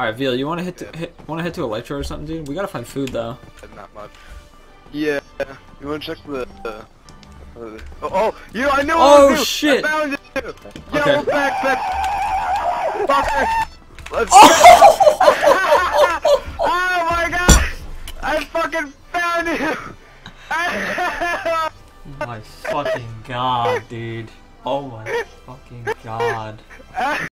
Alright, Veal, you wanna hit, to, hit wanna head to Electro or something, dude? We gotta find food though. Not much. Yeah. You wanna check the? Uh, oh, oh, you know, I know Oh, what shit. I found you. Okay. Backpack. Fucker. Let's. Oh! oh my god! I fucking found you. Oh my fucking god, dude. Oh my fucking god.